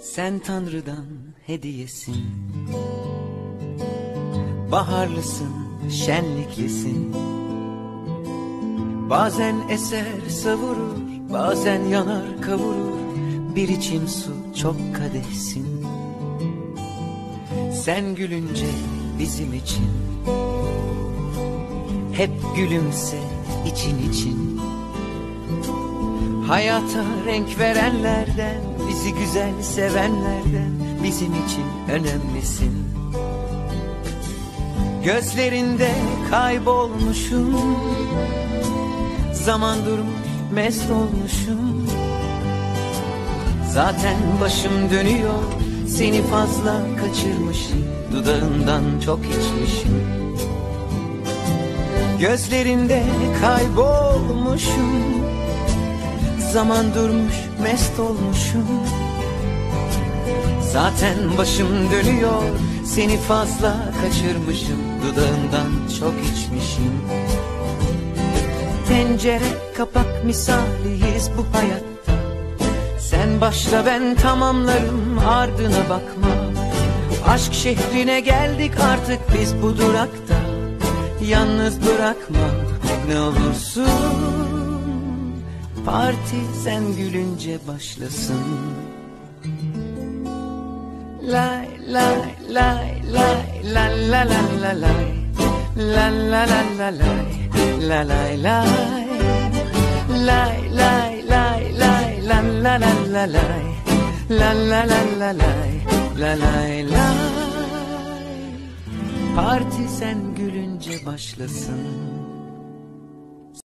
Sen Tanrı'dan hediyesin. Baharlısın, şenliklisin. Bazen eser savurur, bazen yanar kavurur. Bir içim su çok kadehsin. Sen gülünce bizim için. Hep gülümse için için Hayata renk verenlerden Bizi güzel sevenlerden Bizim için önemlisin. Gözlerinde kaybolmuşum Zaman durmuş mest olmuşum. Zaten başım dönüyor Seni fazla kaçırmışım Dudağından çok içmişim. Gözlerinde kaybolmuşum Zaman durmuş mest olmuşum. Zaten başım dönüyor Seni fazla kaçırmışım. Dudağından çok içmişim. Tencere kapak misaliyiz bu hayatta. Sen başla ben tamamlarım ardına bakma. Aşk şehrine geldik artık biz bu durakta. Yalnız bırakma ne olursun Parti sen gülünce başlasın Lay lay lay lay la la la la lay La la la la lay La lay lay Lay lay lay lay la la la la lay La la la la lay La lay lay Parti sen gülünce başlasın